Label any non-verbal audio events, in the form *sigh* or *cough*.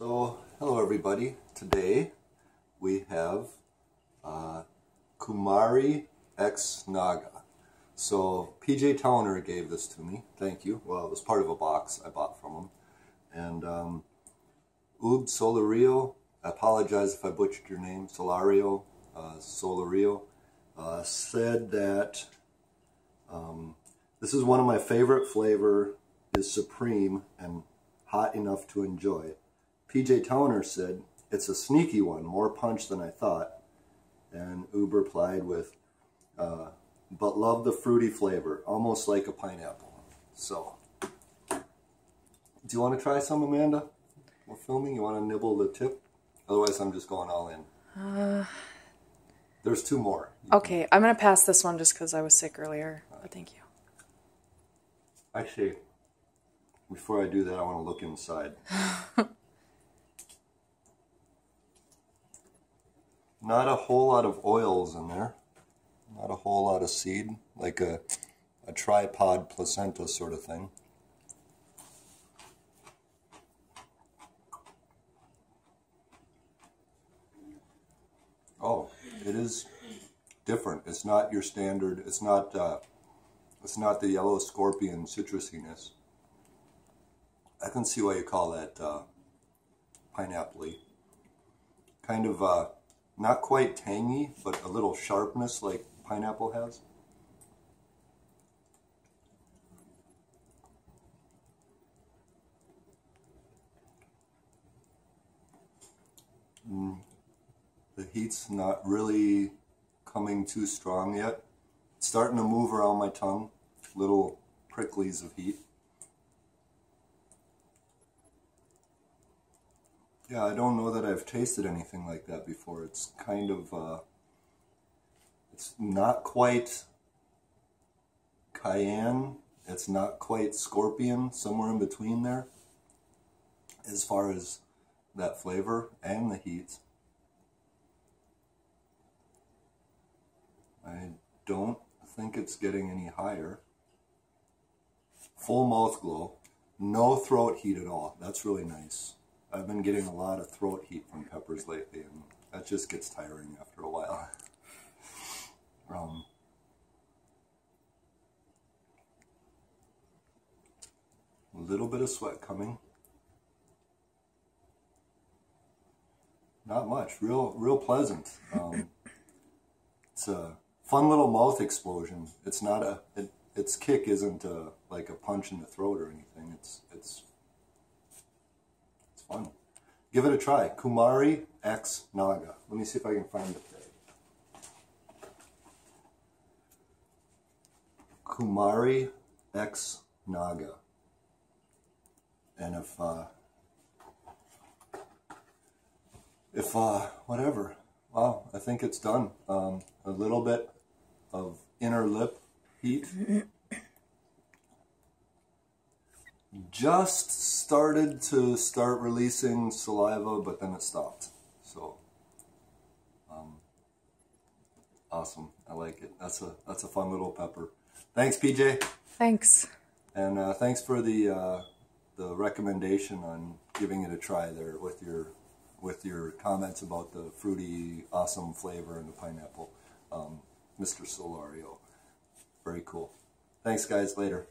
So, hello everybody. Today we have uh, Cumari X Naga. So, PJ Towner gave this to me. Thank you. Well, it was part of a box I bought from him. And um, Ub Solario, I apologize if I butchered your name, Solario, uh, Solario, uh, said that um, this is one of my favorite flavor is Supreme and hot enough to enjoy. PJ Towner said, it's a sneaky one, more punch than I thought. And Uber replied with, uh, but love the fruity flavor, almost like a pineapple. So, do you want to try some, Amanda? We're filming. You want to nibble the tip? Otherwise, I'm just going all in. Uh, There's two more. Okay, I'm going to pass this one just because I was sick earlier. But thank you. Actually, before I do that, I want to look inside. *laughs* Not a whole lot of oils in there. Not a whole lot of seed, like a, a tripod placenta sort of thing. Oh, it is different. It's not your standard. It's not. Uh, it's not the yellow scorpion citrusiness. I can see why you call that uh, pineapple Kind of uh, not quite tangy, but a little sharpness like pineapple has. Mm. The heat's not really coming too strong yet. It's starting to move around my tongue, little pricklies of heat. Yeah, I don't know that I've tasted anything like that before. It's kind of, uh, it's not quite cayenne. It's not quite scorpion, somewhere in between there, as far as that flavor and the heat. I don't think it's getting any higher. Full mouth glow, no throat heat at all. That's really nice. I've been getting a lot of throat heat from peppers lately, and that just gets tiring after a while. *laughs* um, a little bit of sweat coming. Not much. Real, real pleasant. Um, *laughs* it's a fun little mouth explosion. It's not a. It, its kick isn't a, like a punch in the throat or anything. It's it's fun. Give it a try. Cumari X Naga. Let me see if I can find it. Cumari X Naga. And if, uh, if, uh, whatever. Wow, I think it's done. Um, a little bit of inner lip heat. Just started to start releasing saliva, but then it stopped. So, um, awesome. I like it. That's a that's a fun little pepper. Thanks, PJ. Thanks. And uh, thanks for the uh, the recommendation on giving it a try there with your with your comments about the fruity, awesome flavor and the pineapple, um, Mr. Solario. Very cool. Thanks, guys. Later.